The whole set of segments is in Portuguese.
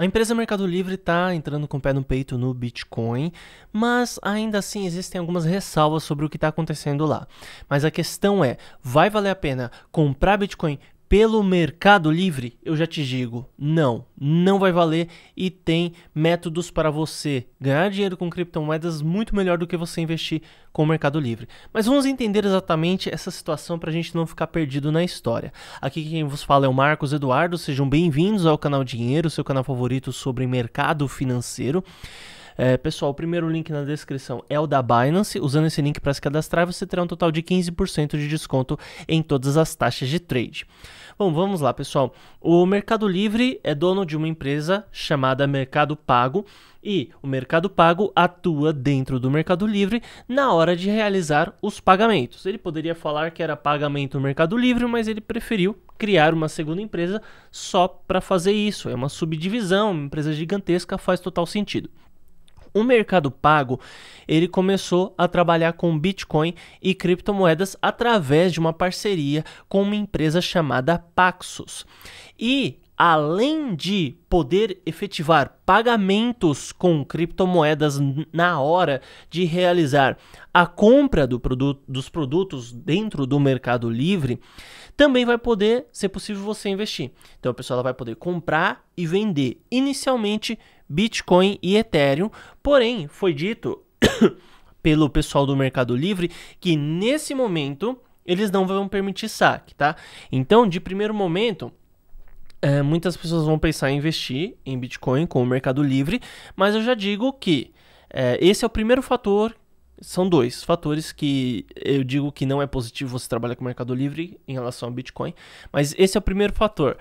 A empresa Mercado Livre está entrando com o pé no peito no Bitcoin, mas ainda assim existem algumas ressalvas sobre o que está acontecendo lá. Mas a questão é: vai valer a pena comprar Bitcoin pelo Mercado Livre, eu já te digo, não, não vai valer e tem métodos para você ganhar dinheiro com criptomoedas muito melhor do que você investir com o Mercado Livre. Mas vamos entender exatamente essa situação para a gente não ficar perdido na história. Aqui quem vos fala é o Marcos Eduardo, sejam bem-vindos ao canal Dinheiro, seu canal favorito sobre mercado financeiro. É, pessoal, o primeiro link na descrição é o da Binance. Usando esse link para se cadastrar, você terá um total de 15% de desconto em todas as taxas de trade. Bom, vamos lá, pessoal. O Mercado Livre é dono de uma empresa chamada Mercado Pago e o Mercado Pago atua dentro do Mercado Livre na hora de realizar os pagamentos. Ele poderia falar que era pagamento Mercado Livre, mas ele preferiu criar uma segunda empresa só para fazer isso. É uma subdivisão, uma empresa gigantesca, faz total sentido. O mercado pago, ele começou a trabalhar com Bitcoin e criptomoedas através de uma parceria com uma empresa chamada Paxos. E além de poder efetivar pagamentos com criptomoedas na hora de realizar a compra do produto, dos produtos dentro do Mercado Livre, também vai poder ser possível você investir. Então a pessoa vai poder comprar e vender inicialmente Bitcoin e Ethereum. Porém, foi dito pelo pessoal do Mercado Livre que nesse momento eles não vão permitir saque, tá? Então, de primeiro momento, é, muitas pessoas vão pensar em investir em Bitcoin com o Mercado Livre, mas eu já digo que é, esse é o primeiro fator. São dois fatores que eu digo que não é positivo você trabalhar com o Mercado Livre em relação ao Bitcoin, mas esse é o primeiro fator.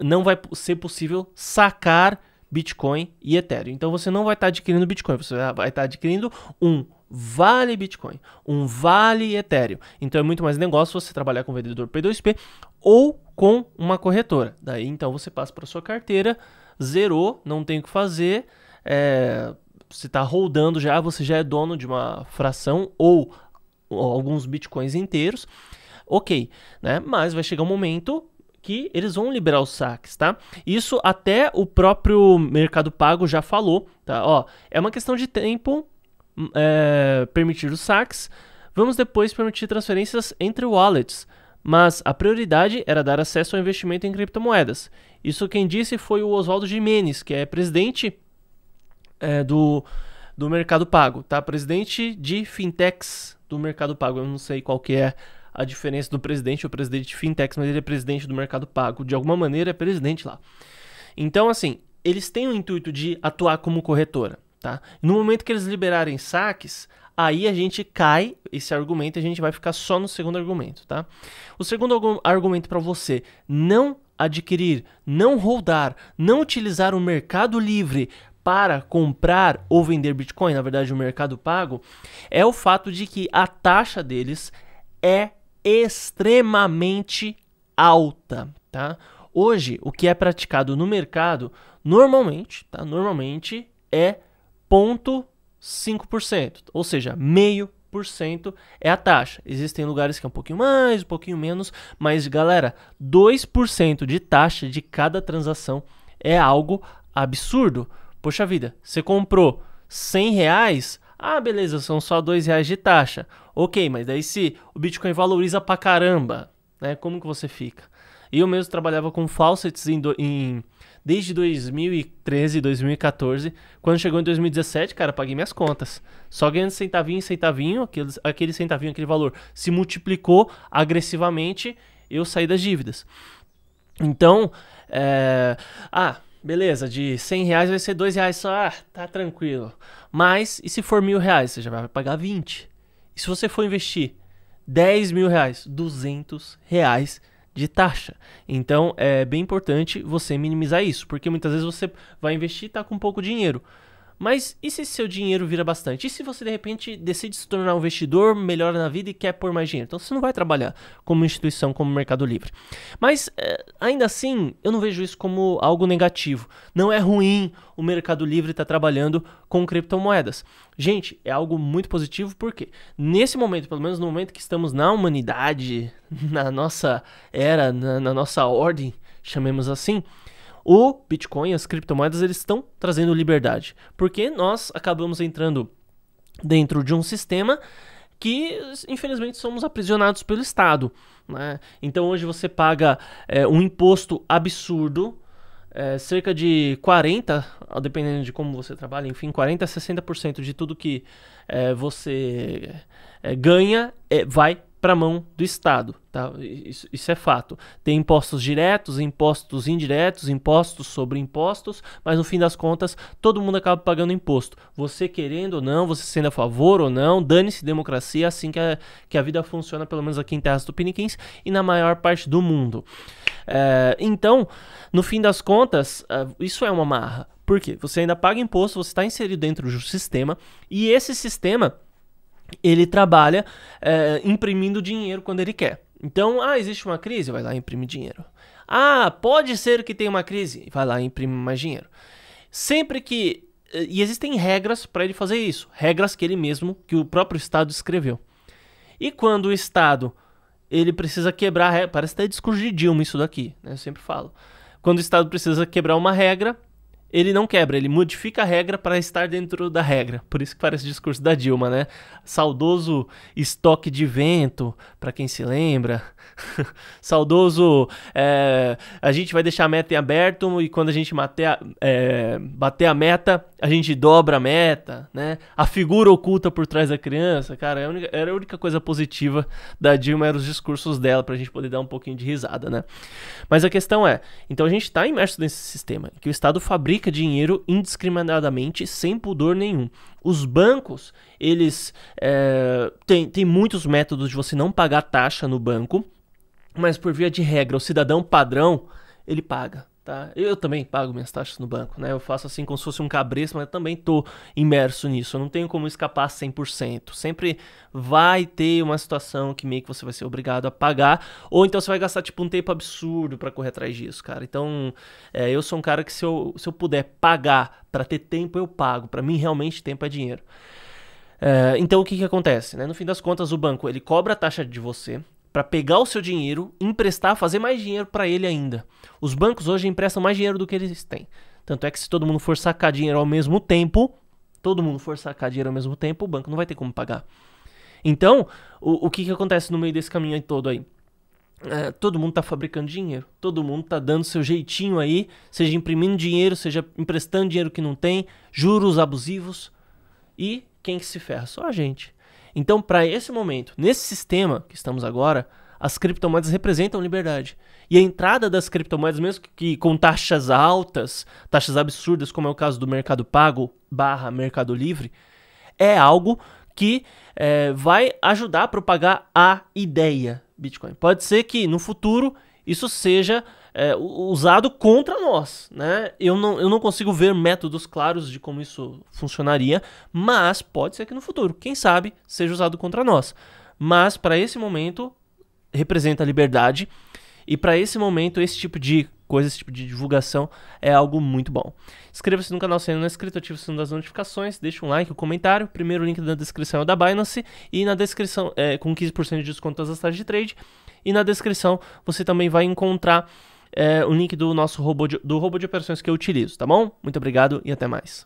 Não vai ser possível sacar Bitcoin e Ethereum. Então você não vai estar tá adquirindo Bitcoin, você vai estar tá adquirindo um vale Bitcoin, um vale Ethereum. Então é muito mais negócio você trabalhar com vendedor P2P ou com uma corretora. Daí então você passa para sua carteira, zerou, não tem o que fazer, é, você está rodando já, você já é dono de uma fração ou, ou alguns bitcoins inteiros. Ok, né? Mas vai chegar um momento que eles vão liberar os saques, tá? Isso até o próprio Mercado Pago já falou, tá? Ó, é uma questão de tempo hum, é, permitir os saques. Vamos depois permitir transferências entre wallets, mas a prioridade era dar acesso ao investimento em criptomoedas. Isso quem disse foi o Oswaldo Jimenez, que é presidente é, do, do Mercado Pago, tá? Presidente de fintechs do Mercado Pago. Eu não sei qual que é a diferença do presidente, o presidente de fintechs, mas ele é presidente do mercado pago. De alguma maneira é presidente lá. Então, assim, eles têm o intuito de atuar como corretora, tá? No momento que eles liberarem saques, aí a gente cai esse argumento e a gente vai ficar só no segundo argumento, tá? O segundo argumento para você não adquirir, não rodar, não utilizar o mercado livre para comprar ou vender Bitcoin, na verdade o mercado pago, é o fato de que a taxa deles é extremamente alta, tá? Hoje, o que é praticado no mercado, normalmente, tá? Normalmente é 0,5%, ou seja, meio por cento é a taxa. Existem lugares que é um pouquinho mais, um pouquinho menos, mas galera, 2% de taxa de cada transação é algo absurdo. Poxa vida, você comprou 100 reais, ah, beleza, são só dois reais de taxa. Ok, mas daí se o Bitcoin valoriza pra caramba, né? Como que você fica? Eu mesmo trabalhava com faucets em, em, desde 2013, 2014. Quando chegou em 2017, cara, paguei minhas contas. Só ganhando centavinho centavinho, aquele, aquele centavinho, aquele valor se multiplicou agressivamente, eu saí das dívidas. Então, é... ah, beleza, de 100 reais vai ser 2 reais só, ah, tá tranquilo. Mas, e se for mil reais, você já vai pagar 20. E se você for investir 10 mil reais, 200 reais de taxa. Então, é bem importante você minimizar isso, porque muitas vezes você vai investir e tá com pouco dinheiro. Mas e se seu dinheiro vira bastante? E se você de repente decide se tornar um investidor, melhora na vida e quer pôr mais dinheiro? Então você não vai trabalhar como instituição, como Mercado Livre. Mas é, ainda assim, eu não vejo isso como algo negativo. Não é ruim o Mercado Livre estar tá trabalhando com criptomoedas. Gente, é algo muito positivo porque nesse momento, pelo menos no momento que estamos na humanidade, na nossa era, na, na nossa ordem, chamemos assim, o Bitcoin, as criptomoedas, eles estão trazendo liberdade, porque nós acabamos entrando dentro de um sistema que infelizmente somos aprisionados pelo Estado. Né? Então hoje você paga é, um imposto absurdo, é, cerca de 40, dependendo de como você trabalha, enfim, 40 a 60% de tudo que é, você é, ganha é, vai para a mão do Estado. Tá? Isso, isso, é fato. Tem impostos diretos, impostos indiretos, impostos sobre impostos, mas no fim das contas, todo mundo acaba pagando imposto. Você querendo ou não, você sendo a favor ou não, dane-se democracia, é assim que a, que a vida funciona, pelo menos aqui em Terras Tupiniquins e na maior parte do mundo. É, então, no fim das contas, é, isso é uma marra. Por quê? Você ainda paga imposto, você está inserido dentro do sistema, e esse sistema ele trabalha é, imprimindo dinheiro quando ele quer. Então, ah, existe uma crise, vai lá e imprime dinheiro. Ah, pode ser que tenha uma crise, vai lá e imprime mais dinheiro. Sempre que eh, e existem regras para ele fazer isso, regras que ele mesmo, que o próprio Estado escreveu. E quando o Estado ele precisa quebrar, parece até discurso de Dilma isso daqui, né? Eu sempre falo. Quando o Estado precisa quebrar uma regra, ele não quebra, ele modifica a regra para estar dentro da regra. Por isso que parece o discurso da Dilma, né? Saudoso estoque de vento, para quem se lembra. Saudoso, é, a gente vai deixar a meta em aberto e quando a gente a, é, bater a meta, a gente dobra a meta, né? A figura oculta por trás da criança, cara, é a única, era a única coisa positiva da Dilma, eram os discursos dela, pra gente poder dar um pouquinho de risada, né? Mas a questão é, então a gente tá imerso nesse sistema, que o Estado fabrica dinheiro indiscriminadamente, sem pudor nenhum. Os bancos, eles é, têm tem muitos métodos de você não pagar taxa no banco, mas por via de regra, o cidadão padrão, ele paga. Tá? Eu também pago minhas taxas no banco, né? Eu faço assim como se fosse um cabresto, mas também tô imerso nisso. Eu não tenho como escapar 100%. Sempre vai ter uma situação que meio que você vai ser obrigado a pagar, ou então você vai gastar tipo um tempo absurdo para correr atrás disso, cara. Então, é, eu sou um cara que se eu, se eu puder pagar para ter tempo, eu pago. Para mim, realmente, tempo é dinheiro. É, então, o que que acontece? Né? No fim das contas, o banco ele cobra a taxa de você, para pegar o seu dinheiro, emprestar, fazer mais dinheiro para ele ainda. Os bancos hoje emprestam mais dinheiro do que eles têm. Tanto é que se todo mundo for sacar dinheiro ao mesmo tempo, todo mundo for sacar dinheiro ao mesmo tempo, o banco não vai ter como pagar. Então, o, o que, que acontece no meio desse caminho todo aí? É, todo mundo está fabricando dinheiro, todo mundo está dando seu jeitinho aí, seja imprimindo dinheiro, seja emprestando dinheiro que não tem, juros abusivos. E quem que se ferra? Só a gente. Então, para esse momento, nesse sistema que estamos agora, as criptomoedas representam liberdade. E a entrada das criptomoedas, mesmo que, que, com taxas altas, taxas absurdas, como é o caso do Mercado Pago barra Mercado Livre, é algo que é, vai ajudar a propagar a ideia Bitcoin. Pode ser que no futuro isso seja é, usado contra nós. Né? Eu, não, eu não consigo ver métodos claros de como isso funcionaria, mas pode ser que no futuro, quem sabe, seja usado contra nós. Mas para esse momento representa a liberdade e para esse momento esse tipo de coisa, esse tipo de divulgação é algo muito bom. Inscreva-se no canal se ainda não é inscrito, ative o sino das notificações, deixe um like, um comentário. Primeiro link na descrição é da Binance e na descrição é, com 15% de desconto das taxas de trade. E na descrição você também vai encontrar é, o link do nosso robô de, do robô de operações que eu utilizo, tá bom? Muito obrigado e até mais.